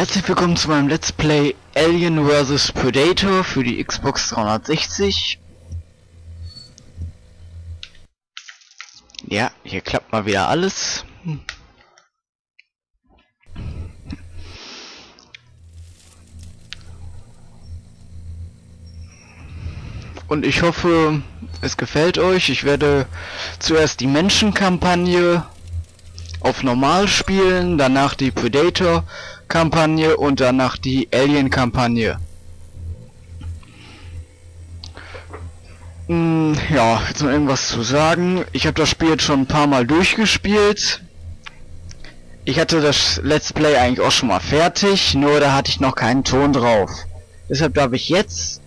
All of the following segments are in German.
Herzlich willkommen zu meinem Let's Play Alien vs Predator für die Xbox 360. Ja, hier klappt mal wieder alles. Und ich hoffe, es gefällt euch. Ich werde zuerst die Menschenkampagne auf normal spielen, danach die Predator Kampagne und danach die Alien Kampagne. Hm, ja, jetzt noch irgendwas zu sagen. Ich habe das Spiel jetzt schon ein paar Mal durchgespielt. Ich hatte das Let's Play eigentlich auch schon mal fertig, nur da hatte ich noch keinen Ton drauf. Deshalb darf ich jetzt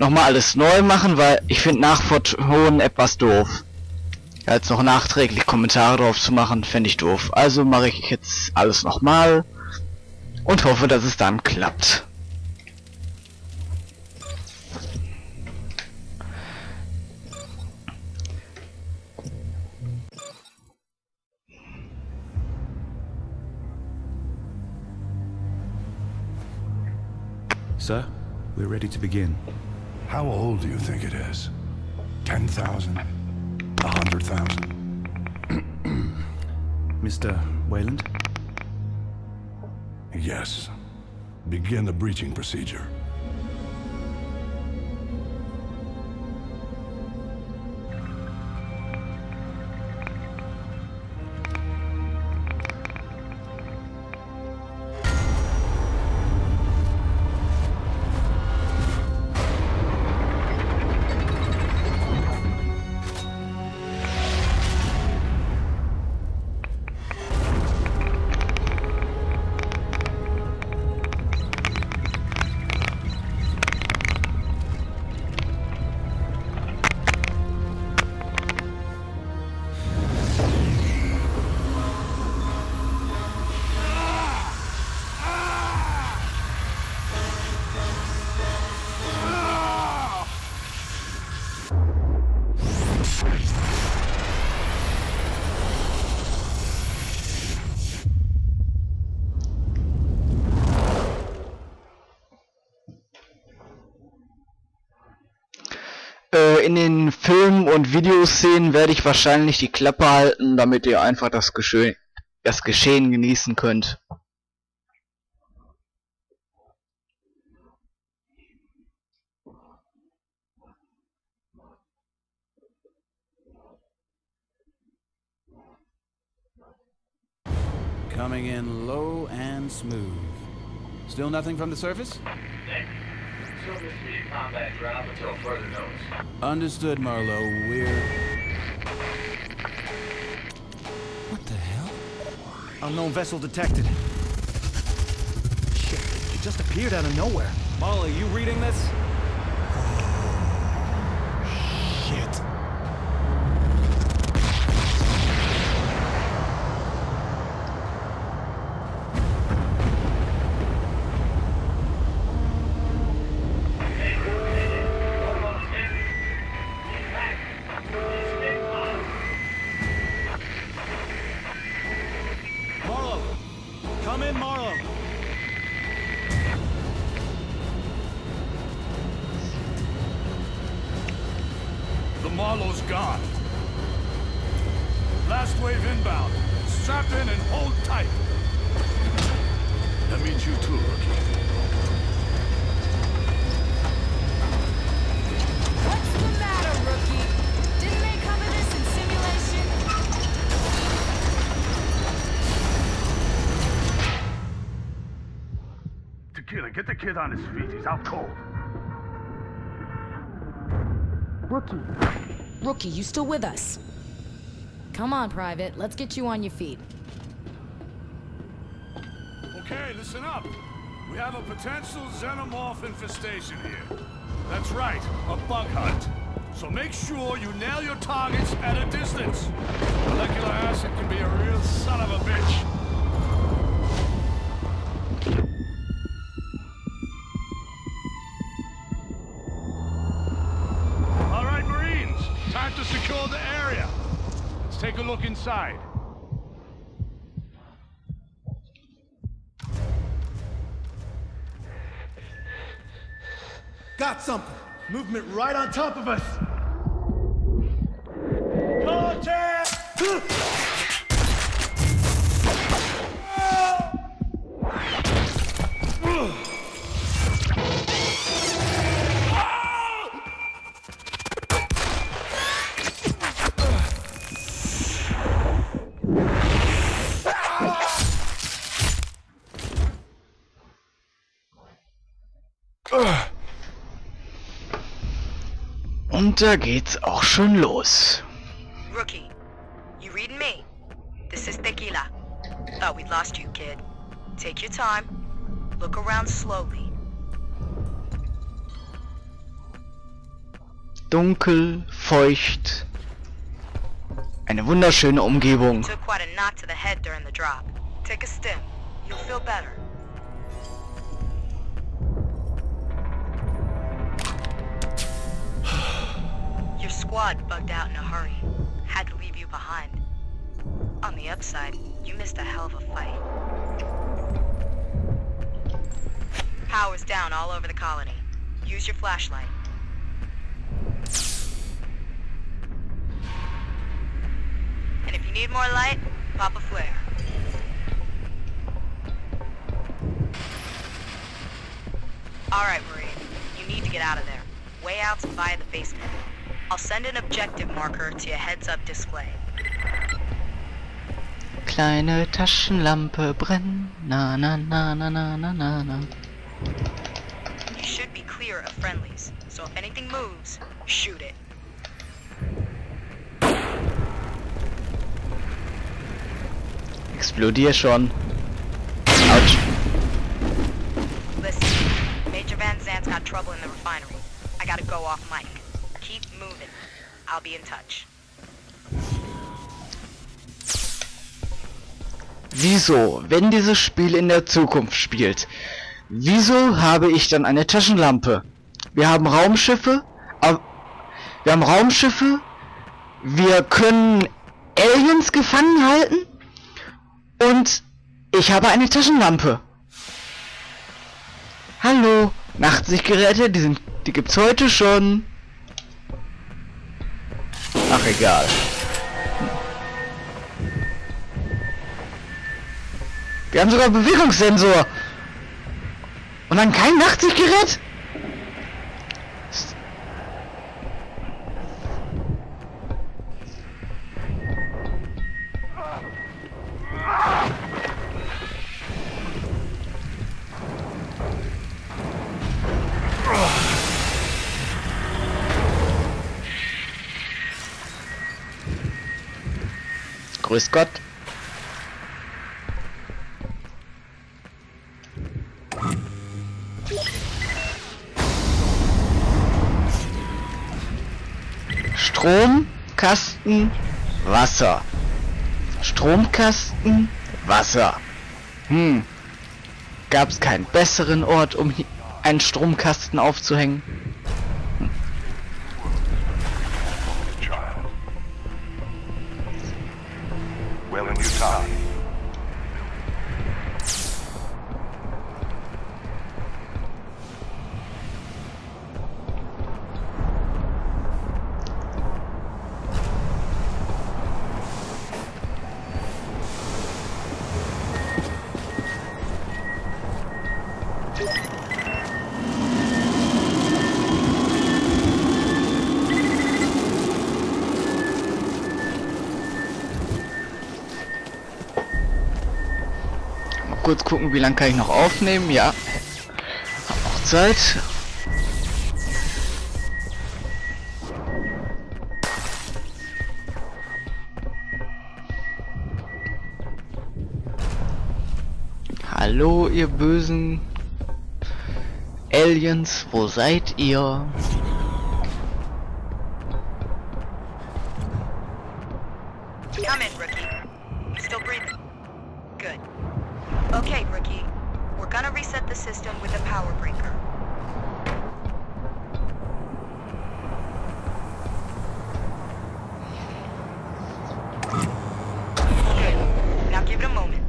nochmal alles neu machen, weil ich finde Nachton etwas doof. Jetzt noch nachträglich Kommentare drauf zu machen, fände ich doof. Also mache ich jetzt alles nochmal und hoffe, dass es dann klappt. Sir, we're ready to begin. How old do you think it is? 10,000? A 100,000? Mr. Wayland? Yes. Begin the breaching procedure. In den Filmen und Videoszenen werde ich wahrscheinlich die Klappe halten, damit ihr einfach das Geschehen, das Geschehen genießen könnt. Coming in low and smooth. Still nothing from the surface? Surface speed combat drop until further notice. Understood, Marlowe. We're... What the hell? Unknown vessel detected. Shit, it just appeared out of nowhere. Molly, you reading this? Tequila, get the kid on his feet. He's out cold. Rookie. Rookie, you still with us? Come on, Private. Let's get you on your feet. Okay, listen up. We have a potential xenomorph infestation here. That's right, a bug hunt. So make sure you nail your targets at a distance. Molecular acid can be a real son of a bitch. Got something. Movement right on top of us. Contact! Und da geht's auch schon los. Rookie, you reading me? This is Tequila. Thought we'd lost you, kid. Take your time. Look around slowly. Dunkel, feucht. Eine wunderschöne Umgebung. Took quite a knock to the head during the drop. Take a stim. You'll feel better. Squad bugged out in a hurry. Had to leave you behind. On the upside, you missed a hell of a fight. Power's down all over the colony. Use your flashlight. And if you need more light, pop a flare. Alright, Marine. You need to get out of there. Way out's via the basement. I'll send an objective marker to your heads-up display. Kleine Taschenlampe brennen. Na na na na na na na na. You should be clear of friendlies, so if anything moves, shoot it. Explodier schon. Autsch. Listen, Major Van Zant's got trouble in the refinery. I gotta go off mic. I'll be in touch. Wieso, wenn dieses Spiel in der Zukunft spielt, wieso habe ich dann eine Taschenlampe? Wir haben Raumschiffe, wir haben Raumschiffe, wir können Aliens gefangen halten und ich habe eine Taschenlampe. Hallo, Nachtsichtgeräte, die sind, die gibt's heute schon. Ach egal. Wir haben sogar Bewegungssensor. Und dann kein Nachtsichtgerät? Grüß Gott. Stromkasten, Wasser. Stromkasten, Wasser. Hm. Gab's keinen besseren Ort, um einen Stromkasten aufzuhängen? Kurz gucken, wie lange kann ich noch aufnehmen? Ja. Hab noch Zeit. Hallo, ihr bösen Aliens, wo seid ihr? The system with a power breaker. Now give it a moment.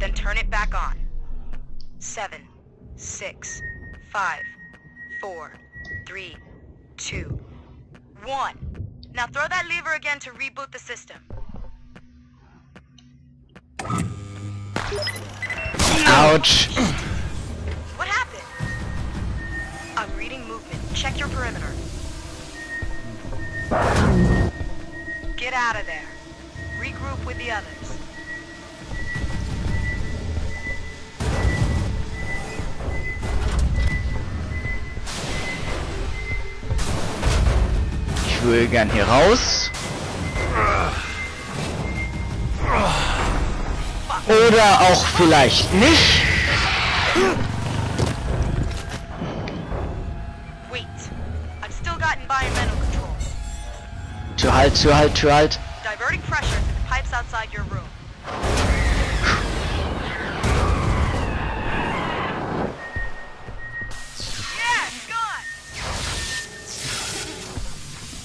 Then turn it back on. Seven, six, five, four, three, two, one. Now throw that lever again to reboot the system. Autsch. Your perimeter. Get out of there. Regroup with the others. Ich würde gern hier raus. Oder auch vielleicht nicht. I've still got environmental controls. Tür halt, Tür halt, Tür halt. Diverting pressure to the pipes outside your room. Yeah, gone!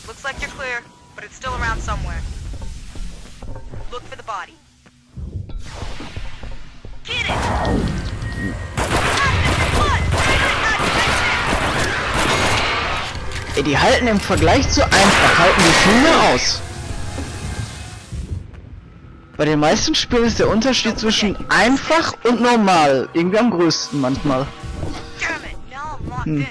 Looks like you're clear, but it's still around somewhere. Look for the body. Die halten im Vergleich zu einfach, halten die viel mehr aus. Bei den meisten Spielen ist der Unterschied zwischen einfach und normal irgendwie am größten manchmal. In.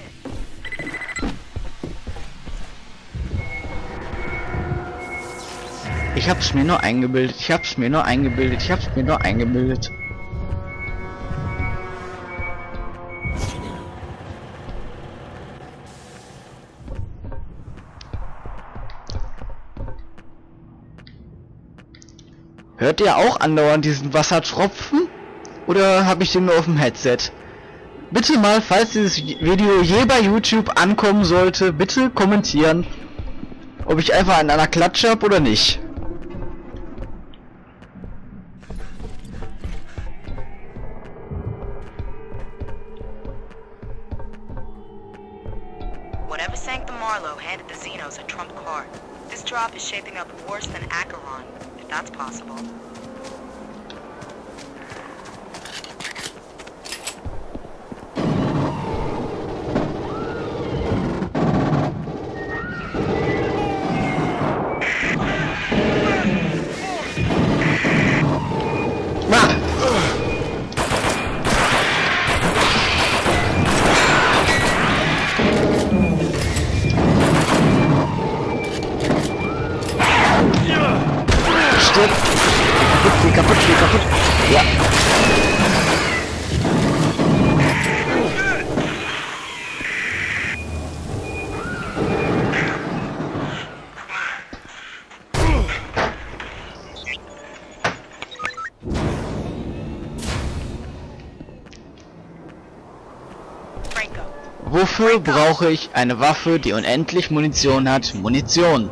Ich hab's mir nur eingebildet, ich hab's mir nur eingebildet, ich hab's mir nur eingebildet. Hört ihr auch andauernd diesen Wassertropfen? Oder habe ich den nur auf dem Headset? Bitte mal, falls dieses Video je bei YouTube ankommen sollte, bitte kommentieren, ob ich einfach an einer Klatsche hab oder nicht. Whatever sank the Marlow handed the Xenos a trump card. This drop is shaping up worse than Acheron, that's possible. Wofür brauche ich eine Waffe, die unendlich Munition hat? Munition.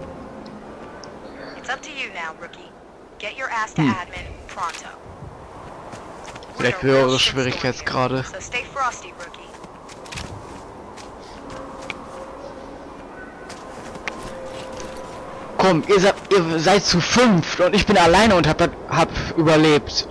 Hm. Vielleicht höhere Schwierigkeitsgrade. Komm, ihr seid, ihr seid zu fünft und ich bin alleine und hab, hab überlebt.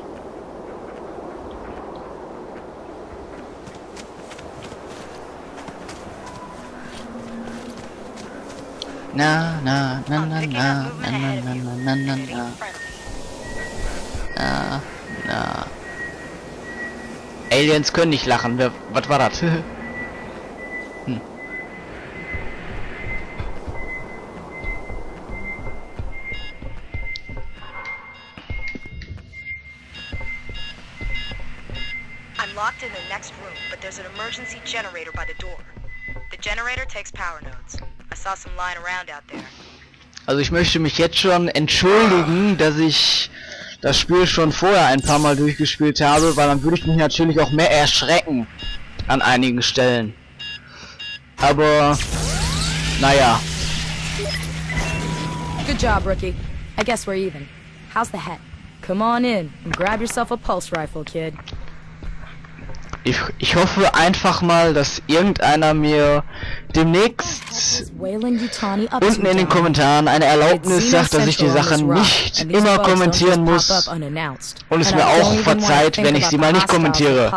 Na, na, na, na, na, na, movement na, ahead na, na, na, na, na, na, na. Aliens können nicht lachen. Wer, was war das? hm. I'm locked in the next room, but there's an emergency generator by the door. The generator takes power nodes. I saw some lying around out there. Also ich möchte mich jetzt schon entschuldigen, dass ich das Spiel schon vorher ein paar Mal durchgespielt habe, weil dann würde ich mich natürlich auch mehr erschrecken an einigen Stellen. Aber naja, Good job, rookie. I guess we're even. How's the head? Come on in and grab yourself a pulse rifle, kid. Ich, ich hoffe einfach mal, dass irgendeiner mir demnächst unten in den? Kommentaren eine Erlaubnis sagt, dass ich die Sachen nicht immer kommentieren muss. Und es mir auch verzeiht, wenn ich sie the mal nicht kommentiere.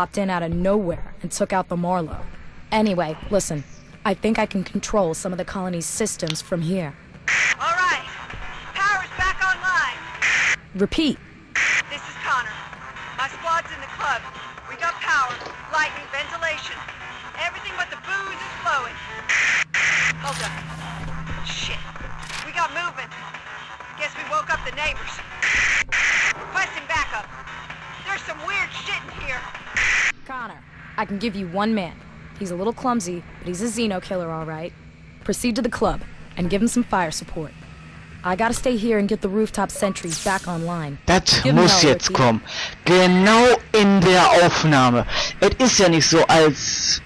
Anyway, listen. I think I can control some of the colony's systems from here. All right. Power's back online. Repeat. This is Connor. My squad's in the club. Lightning, ventilation. Everything but the booze is flowing. Hold up. Shit. We got movement. Guess we woke up the neighbors. Requesting backup. There's some weird shit in here. Connor, I can give you one man. He's a little clumsy, but he's a Xeno killer, all right. Proceed to the club and give him some fire support. I gotta stay here and get the rooftop sentries back online. Das muss jetzt kommen. Genau in der Aufnahme. Es ist ja nicht so, als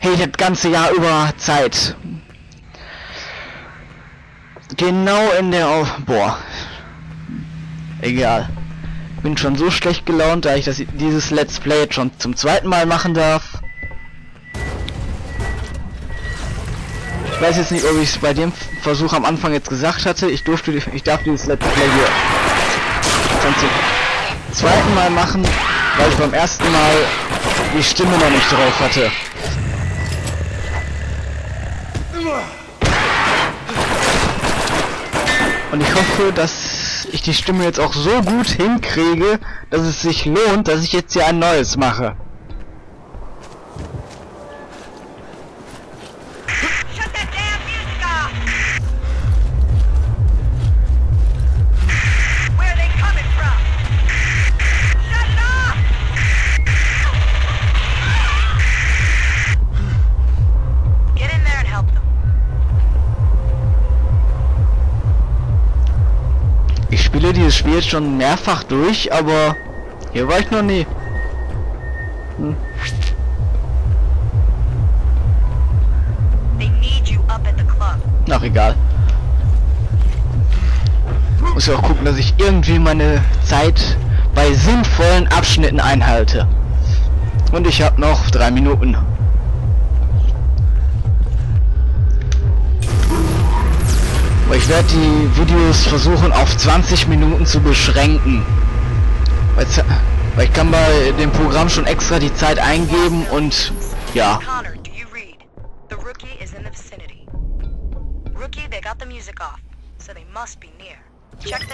hey, das ganze Jahr über Zeit. Genau in der Auf... Boah. Egal. Bin schon so schlecht gelaunt, da ich das, dieses Let's Play jetzt schon zum zweiten Mal machen darf. Weiß jetzt nicht, ob ich es bei dem Versuch am Anfang jetzt gesagt hatte. Ich durfte, ich darf dieses Let's Play hier zum zweiten Mal machen, weil ich beim ersten Mal die Stimme noch nicht drauf hatte. Und ich hoffe, dass ich die Stimme jetzt auch so gut hinkriege, dass es sich lohnt, dass ich jetzt hier ein neues mache. Dieses Spiel schon mehrfach durch, aber hier war ich noch nie. Club. Ach egal. Muss ja auch gucken, dass ich irgendwie meine Zeit bei sinnvollen Abschnitten einhalte. Und ich habe noch drei Minuten. Aber ich werde die Videos versuchen auf 20 Minuten zu beschränken. Weil, weil ich kann bei dem Programm schon extra die Zeit eingeben und ja.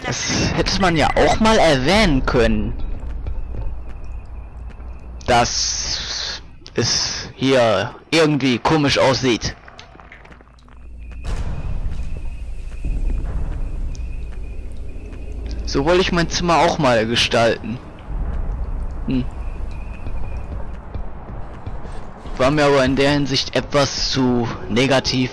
Das hätte man ja auch mal erwähnen können. Dass es hier irgendwie komisch aussieht. So wollte ich mein Zimmer auch mal gestalten. Hm. War mir aber in der Hinsicht etwas zu negativ.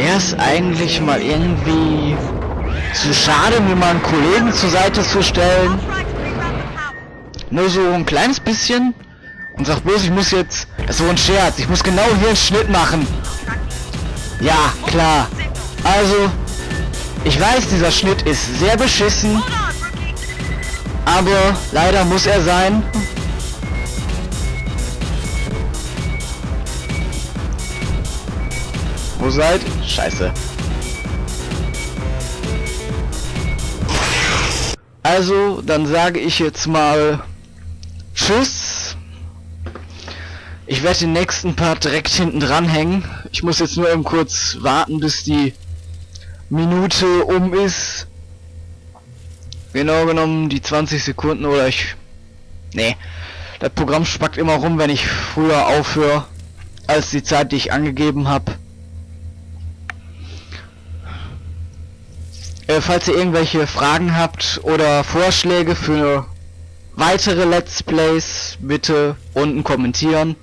Wäre es eigentlich mal irgendwie zu schade, mir mal einen Kollegen zur Seite zu stellen? Nur so ein kleines bisschen? Und sag bloß, ich muss jetzt... Das ist so ein Scherz. Ich muss genau hier einen Schnitt machen. Ja, klar. Also, ich weiß, dieser Schnitt ist sehr beschissen, aber leider muss er sein. Seid? Scheiße. Also, dann sage ich jetzt mal Tschüss. Ich werde den nächsten Part direkt hinten dranhängen. Ich muss jetzt nur eben kurz warten, bis die Minute um ist. Genau genommen die 20 Sekunden oder ich... Nee. Das Programm spackt immer rum, wenn ich früher aufhöre, als die Zeit, die ich angegeben habe. Äh, falls ihr irgendwelche Fragen habt oder Vorschläge für weitere Let's Plays, bitte unten kommentieren.